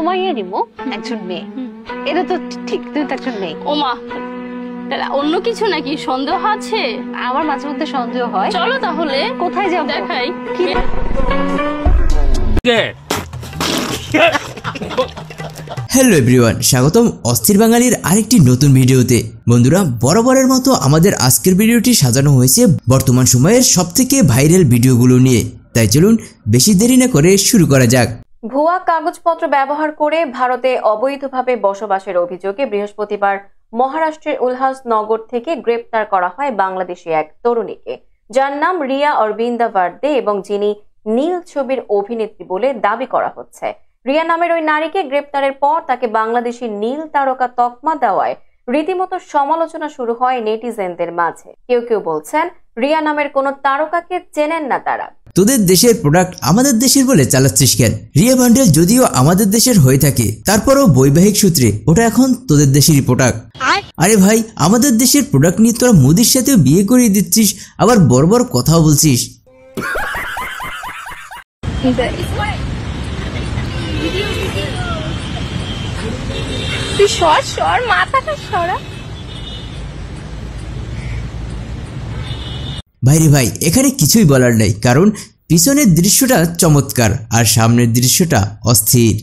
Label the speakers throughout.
Speaker 1: সুমাইয়া রিমু একজন মেয়ে। এটা তো ঠিক তুই তো একজন মেয়ে।
Speaker 2: ওমা তাহলে অন্য কিছু নাকি সন্দেহ আছে?
Speaker 1: আমার মাঝে মধ্যে সন্দেহ হয়।
Speaker 2: চলো তাহলে
Speaker 1: কোথায় যাব?
Speaker 2: দেখাই।
Speaker 1: কি?
Speaker 3: হ্যালো এভরিওয়ান স্বাগতম অস্থির বাঙালির আরেকটি নতুন ভিডিওতে। বন্ধুরা বরাবরের মতো আমাদের আজকের ভিডিওটি সাজানো হয়েছে বর্তমান সময়ের সবথেকে ভাইরাল ভিডিওগুলো নিয়ে। তাই চলুন বেশি দেরি না করে শুরু করা যাক।
Speaker 4: ভুয়া কাগজপত্র ব্যবহার করে ভারতে অবৈধভাবে বসবাসের অভিযোগে বৃহস্পতিবার মহারাষ্ট্রের উল্লাসনগর থেকে গ্রেপ্তার করা হয় বাংলাদেশি এক তরুণীকে। যার নাম রিয়া অরবিন্দা ভার্দে এবং যিনি নীল ছবির অভিনেত্রী বলে দাবি করা হচ্ছে। রিয়া নামের ওই নারীকে গ্রেপ্তারের পর তাকে বাংলাদেশি নীল তারকা তকমা দেওয়ায় রীতিমতো সমালোচনা শুরু হয় নেটিজেনদের মাঝে। কেউ কেউ বলছেন রিয়া নামের কোনো তারকাকে চেনেন না তারা।
Speaker 3: তোদের দেশের প্রোডাক্ট আমাদের দেশের বলে চালাচ্ছিস কেন? রিয়া বান্ডেল যদিও আমাদের দেশের হয়ে থাকে তারপরও বৈবাহিক সূত্রে ওটা এখন তোদের দেশেরই প্রোডাক্ট আরে ভাই আমাদের দেশের প্রোডাক্ট নিয়ে তোরা মোদির সাথেও বিয়ে করিয়ে দিচ্ছিস আবার বড় বড় কথাও বলছিস।
Speaker 2: তুই সর সর মাথাটা সরা
Speaker 3: ভাইরে ভাই এখানে কিছুই বলার নেই কারণ পিছনের দৃশ্যটা চমৎকার আর সামনের দৃশ্যটা অস্থির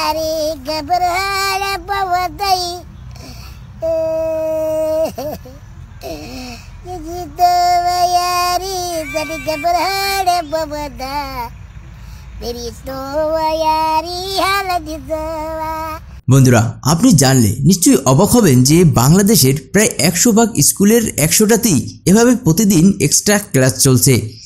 Speaker 5: अरे घबराळ पवतई यारी जरी घबराळ पवता
Speaker 3: বন্ধুরা, আপনি জানলে নিশ্চয়ই অবাক হবেন যে বাংলাদেশের প্রায় একশো ভাগ স্কুলের একশোটাতেই এভাবে প্রতিদিন এক্সট্রা ক্লাস চলছে।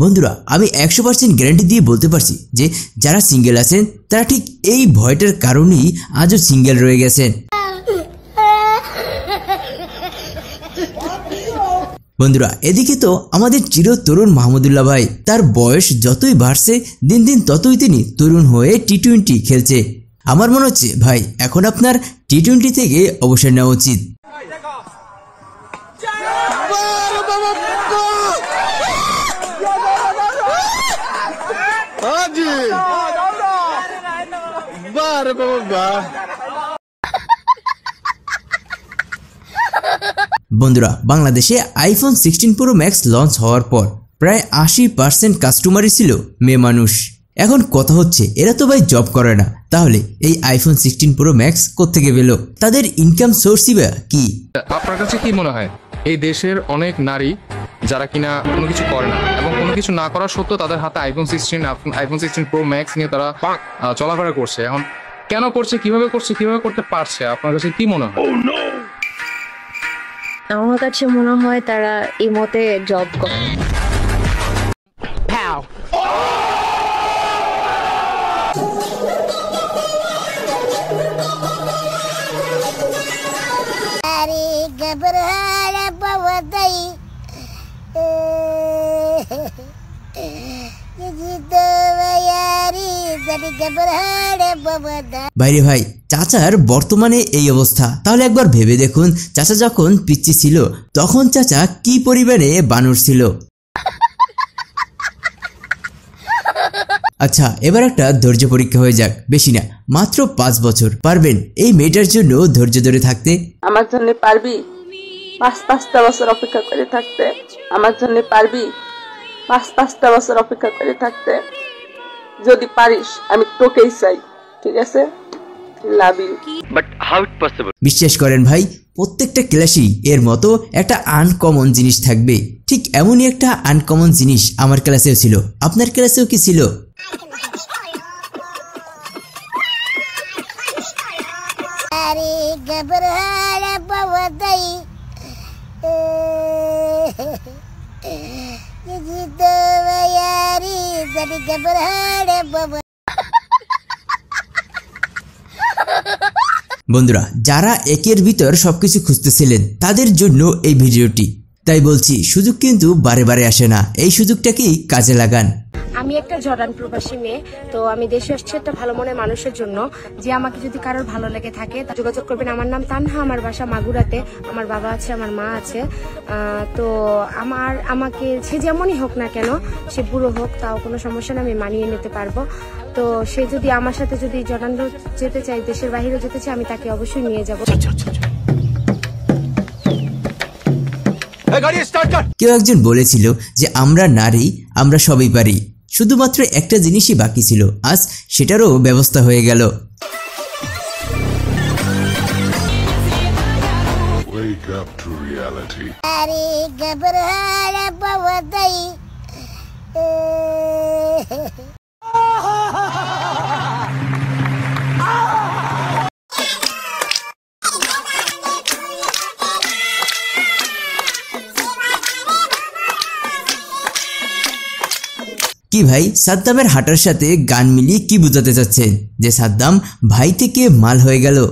Speaker 3: বন্ধুরা, আমি একশো পার্সেন্ট গ্যারান্টি দিয়ে বলতে পারছি যে যারা সিঙ্গেল আছেন, তারা ঠিক এই ভয়টার কারণেই আজও সিঙ্গেল রয়ে গেছেন। বন্ধুরা, এদিকে তো আমাদের চির তরুণ মাহমুদুল্লাহ ভাই, তার বয়স যতই বাড়ছে, দিন দিন ততই তিনি তরুণ হয়ে টি টোয়েন্টি খেলছে। আমার মনে হচ্ছে, ভাই, এখন আপনার টি টোয়েন্টি থেকে অবসর নেওয়া উচিত। বন্ধুরা বাংলাদেশে iPhone sixteen pro max launch হওয়ার পর প্রায় আশি পার্সেন্ট কাস্টমারই ছিল মেয়ে মানুষ। এখন কথা হচ্ছে এরা তো ভাই জব করে না। তাহলে এই আইফোন সিক্সটিন প্রো ম্যাক্স কোথেকে পেল? তাদের ইনকাম সোর্সই বা কি?
Speaker 6: আপনার কাছে কি মনে হয়? এই দেশের অনেক নারী যারা কিনা কোনো কিছু করে না এবং কোনো কিছু না করা সত্ত্বেও তাদের হাতে iPhone sixteen iPhone sixteen pro max নিয়ে তারা চলাফেরা করছে। এখন কেন করছে কীভাবে করছে কীভাবে করতে পারছে? আপনার কাছে কি মনে হয়?
Speaker 7: আমার কাছে মনে হয় তারা এই মতে জব করে।
Speaker 5: अरे
Speaker 3: বাইরে ভাই চাচার বর্তমানে এই অবস্থা। তাহলে একবার ভেবে দেখুন চাচা যখন পিচ্ছি ছিল তখন চাচা কি পরিমাণে বানর ছিল। আচ্ছা এবার একটা ধৈর্য পরীক্ষা হয়ে যাক। বেশি না মাত্র পাঁচ বছর। পারবেন এই মেয়েটার জন্য ধৈর্য ধরে থাকতে?
Speaker 8: আমার জন্য পারবি? পাঁচ পাঁচটা বছর অপেক্ষা করে থাকতে। আমার জন্য পারবি? পাঁচ পাঁচটা বছর অপেক্ষা করে থাকতে। যদি পারিস আমি তোকেই চাই ঠিক আছে লাভ ইউ
Speaker 3: বিশ্বাস করেন ভাই প্রত্যেকটা ক্লাসেই এর মতো একটা আনকমন জিনিস থাকবে ঠিক এমনই একটা আনকমন জিনিস আমার ক্লাসেও ছিল আপনার ক্লাসেও কি ছিল
Speaker 5: अरे জানি গেবর হারে বাবা।
Speaker 3: বন্ধুরা, যারা একের ভিতর সবকিছু খুঁজতেছিলেন, তাদের জন্য এই ভিডিওটি। তাই বলছি, সুযোগ কিন্তু বারে বারে আসে না। এই সুযোগটাকেই কাজে লাগান।
Speaker 9: আমি একটা জর্ডান প্রবাসী মেয়ে তো আমি দেশে আসছি একটা ভালো মনের মানুষের জন্য। যে আমাকে যদি কারোর ভালো লেগে থাকে তা যোগাযোগ করবেন। আমার নাম তানহা আমার বাসা মাগুরাতে। আমার বাবা আছে আমার মা আছে। তো আমার আমাকে সে যেমনই হোক না কেন সে বুড়ো হোক তাও কোনো সমস্যা না আমি মানিয়ে নিতে পারব। তো সে যদি আমার সাথে যদি জর্ডান যেতে চাই দেশের বাইরে যেতে চাই আমি তাকে অবশ্যই নিয়ে যাব।
Speaker 3: কেউ একজন বলেছিল যে আমরা নারী আমরা সবই পারি। শুধুমাত্র একটা জিনিসই বাকি ছিল আজ সেটারও ব্যবস্থা হয়ে গেল
Speaker 10: reality.
Speaker 3: কি ভাই? সাদ্দামের হাঁটার সাথে গান মিলিয়ে কি বোঝাতে চাচ্ছে? যে সাদ্দাম ভাই থেকে মাল হয়ে গেল।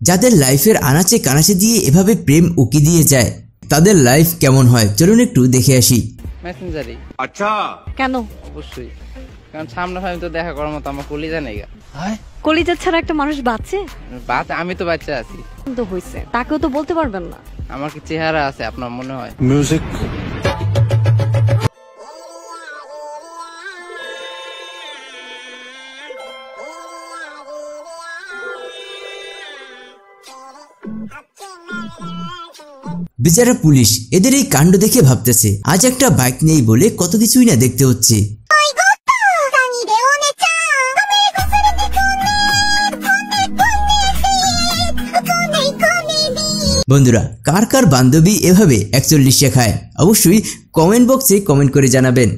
Speaker 3: যাদের লাইফের আনাচে কানাচে দিয়ে এভাবে প্রেম উকি দিয়ে যায় তাদের লাইফ কেমন হয়? চলুন একটু দেখে আসি।
Speaker 11: আচ্ছা।
Speaker 1: কেন?
Speaker 11: অবশ্যই। কারণ সামনে আমি তো দেখা করার মতো আমার কলিজা নেই গা।
Speaker 1: কলিজার ছাড়া একটা মানুষ বাঁচে?
Speaker 11: বাচ্চা আমি তো বাচ্চা আছি।
Speaker 1: তো হয়েছে তাকেও তো বলতে পারবেন না।
Speaker 11: আমার কি চেহারা আছে আপনার মনে হয়?
Speaker 10: Music.
Speaker 3: বেচারা পুলিশ এদের এই কাণ্ড দেখে ভাবতেছে আজ একটা বাইক নেই বলে কত কিছুই না দেখতে হচ্ছে। বন্ধুরা কার কার বান্ধবী এভাবে একচল্লিশ শেখায়? অবশ্যই কমেন্ট বক্সে কমেন্ট করে জানাবেন।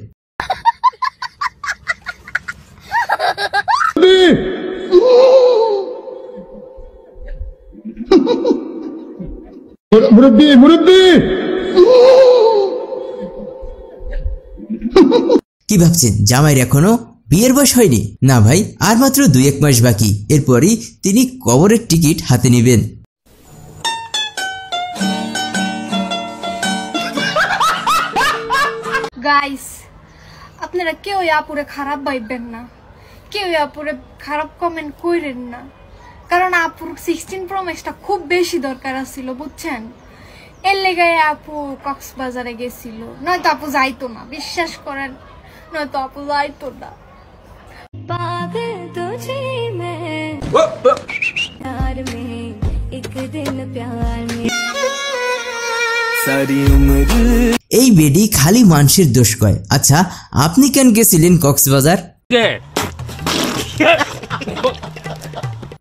Speaker 3: কি ভাবছেন জামাইয়ের এখনও বিয়ের বয়স হয়নি? না ভাই আর মাত্র দুই এক মাস বাকি। এরপরই তিনি কবরের টিকিট হাতে নেবেন।
Speaker 9: গাইস আপনারা কেউ আপুরে খারাপ ভাববেন না। কেউ আপুরে খারাপ কমেন্ট কইরেন না। কারণ আপুর সিক্সটিন প্রো ম্যাক্সটা খুব বেশি দরকার ছিল বুঝছেন? এর লেগে আপু কক্সবাজারে গেছিল। নয়তো আপু যাইতো না বিশ্বাস করেন। নয়তো আপু যাইতো না।
Speaker 3: এই বেডি খালি মানুষের দোষ কয়। আচ্ছা আপনি কেন গেছিলেন কক্সবাজার?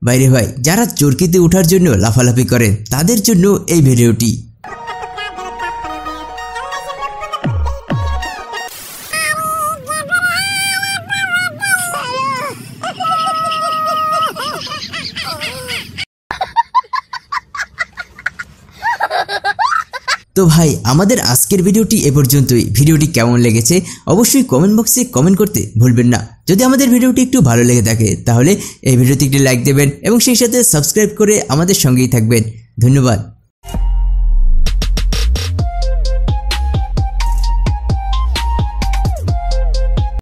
Speaker 3: বাইরে ভাই, যারা চরকিতে ওঠার জন্য লাফালাফি করেন তাদের জন্য এই ভিডিওটি। তো ভাই, আমাদের আজকের ভিডিওটি এ পর্যন্তই। ভিডিওটি কেমন লেগেছে অবশ্যই কমেন্ট বক্সে কমেন্ট করতে ভুলবেন না। যদি আমাদের ভিডিওটি একটু ভালো লেগে থাকে, তাহলে এই ভিডিওতে একটি লাইক দেবেন এবং সেই সাথে সাবস্ক্রাইব করে আমাদের সঙ্গেই থাকবেন। ধন্যবাদ।